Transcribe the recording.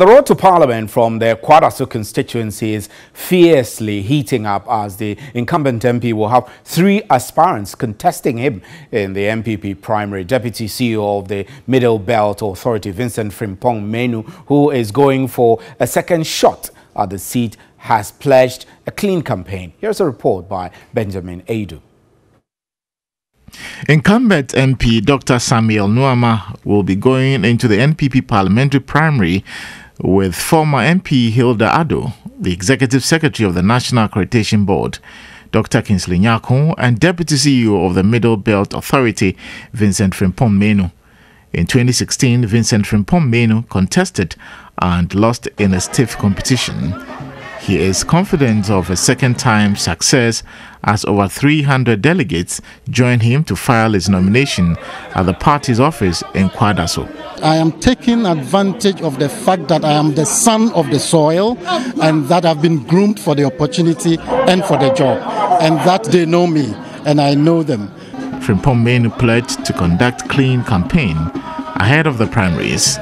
The road to Parliament from the Kwadaso constituency is fiercely heating up as the incumbent MP will have three aspirants contesting him in the NPP primary. Deputy CEO of the Middle Belt Authority, Vincent Frimpong Menu, who is going for a second shot at the seat, has pledged a clean campaign. Here's a report by Benjamin Adu. Incumbent MP Dr. Samuel Nuama will be going into the NPP parliamentary primary with former MP Hilda Addo, the Executive Secretary of the National Accreditation Board, Dr. Kingsley Nyarko, and Deputy CEO of the Middle Belt Authority, Vincent Frimpong Menu. In 2016, Vincent Frimpong Menu contested and lost in a stiff competition. He is confident of a second time success as over 300 delegates join him to file his nomination at the party's office in Kwadaso. I am taking advantage of the fact that I am the son of the soil and that I've been groomed for the opportunity and for the job, and that they know me and I know them. Frimpong Menu pledged to conduct clean campaign ahead of the primaries.